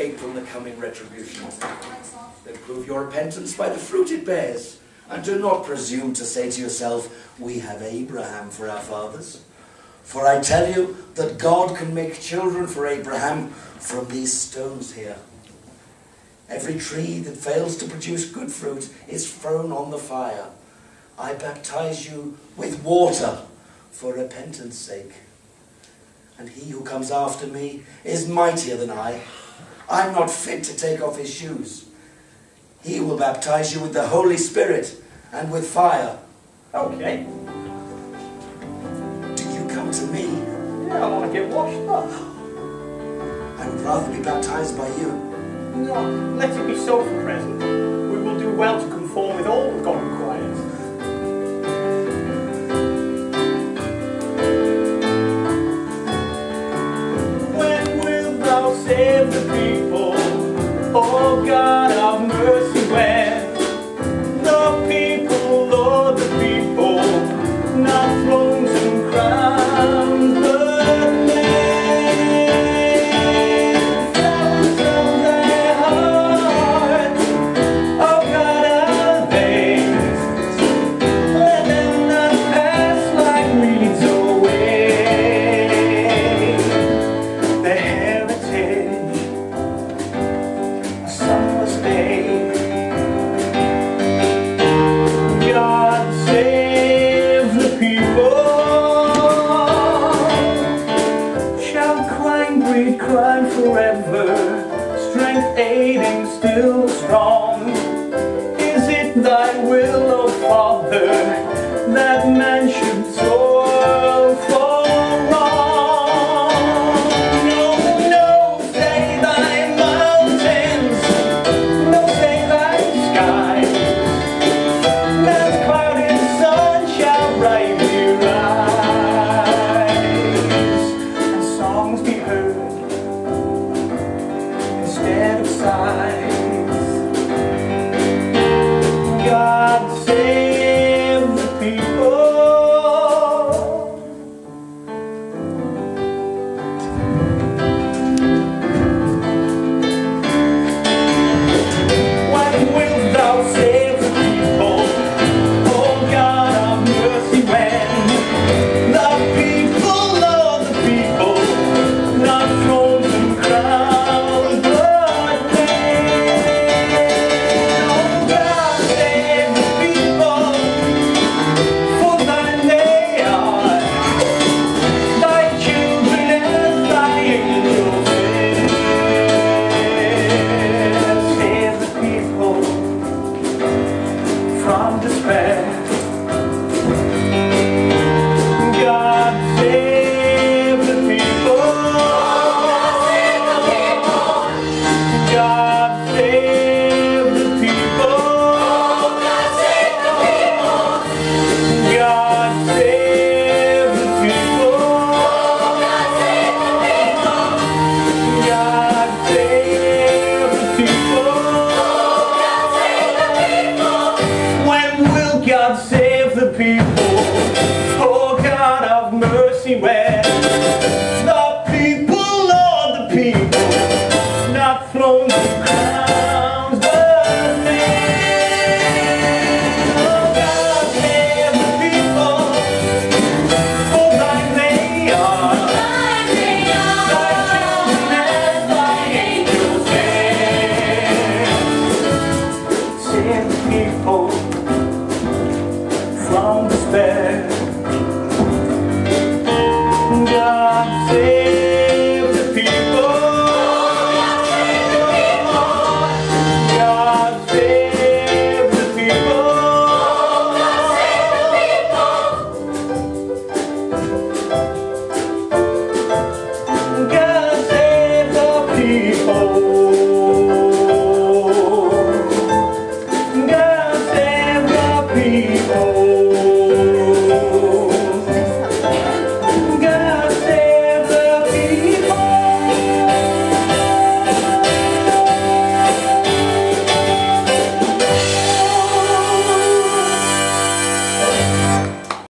escape from the coming retribution? Then prove your repentance by the fruit it bears, and do not presume to say to yourself, We have Abraham for our fathers. For I tell you that God can make children for Abraham from these stones here. Every tree that fails to produce good fruit is thrown on the fire. I baptize you with water for repentance sake. And he who comes after me is mightier than I. I'm not fit to take off his shoes. He will baptize you with the Holy Spirit and with fire. Okay. Do you come to me? Yeah, I want to get washed up. I would rather be baptized by you. No, let it be so for present. Still strong. Is it thy will, anywhere. The people are the people, not from the crowds, but men. Oh God, man, the people, oh like they are, like they are, like children and like angels there. Send people from despair.